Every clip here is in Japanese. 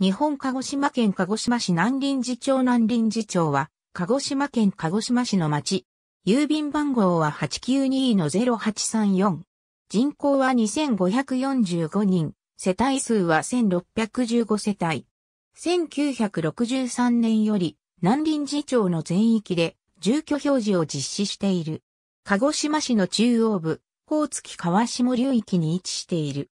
日本鹿児島県鹿児島市南林寺町南林寺町は、鹿児島県鹿児島市の町。郵便番号は892-0834。人口は2545人。世帯数は1615世帯。1963年より南林寺町の全域で住居表示を実施している。鹿児島市の中央部、高月川下流域に位置している。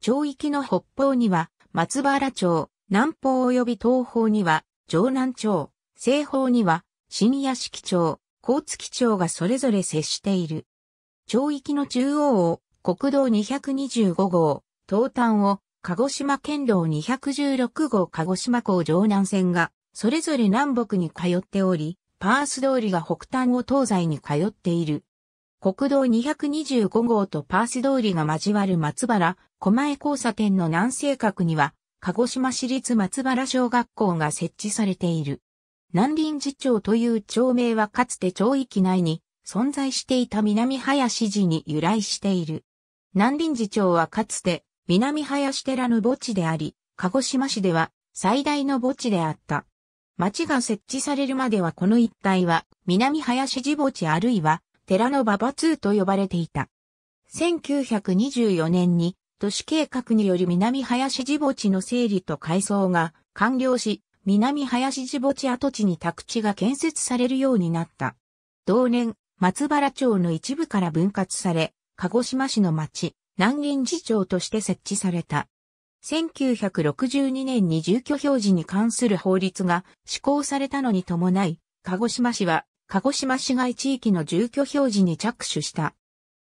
町域の北方には松原町、南方及び東方には城南町、西方には新屋敷町、高月町がそれぞれ接している。町域の中央を国道225号、東端を鹿児島県道216号鹿児島港城南線がそれぞれ南北に通っており、パース通りが北端を東西に通っている。国道225号とパース通りが交わる松原、狛江交差点の南西角には、鹿児島市立松原小学校が設置されている。南林寺町という町名はかつて町域内に存在していた南林寺に由来している。南林寺町はかつて南林寺の墓地であり、鹿児島市では最大の墓地であった。町が設置されるまではこの一帯は南林寺墓地あるいは寺の馬場2と呼ばれていた。1924年に都市計画により南林寺墓地の整理と改装が完了し、南林寺墓地跡地に宅地が建設されるようになった。同年、松原町の一部から分割され、鹿児島市の町、南林寺町として設置された。1962年に住居表示に関する法律が施行されたのに伴い、鹿児島市は鹿児島市街地域の住居表示に着手した。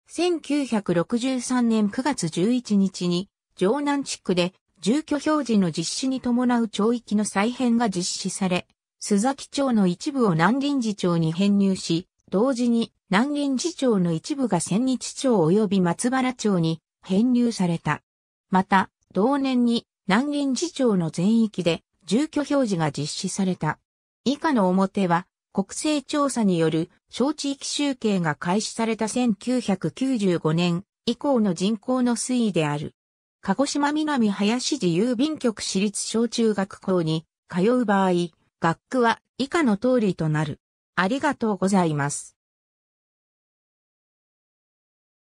1963年9月11日に、城南地区で住居表示の実施に伴う町域の再編が実施され、須崎町の一部を南林寺町に編入し、同時に南林寺町の一部が千日町及び松原町に編入された。また、同年に南林寺町の全域で住居表示が実施された。以下の表は国勢調査による小地域集計が開始された1995年以降の人口の推移である。鹿児島南林寺郵便局私立小中学校に通う場合、学区は以下の通りとなる。ありがとうございます。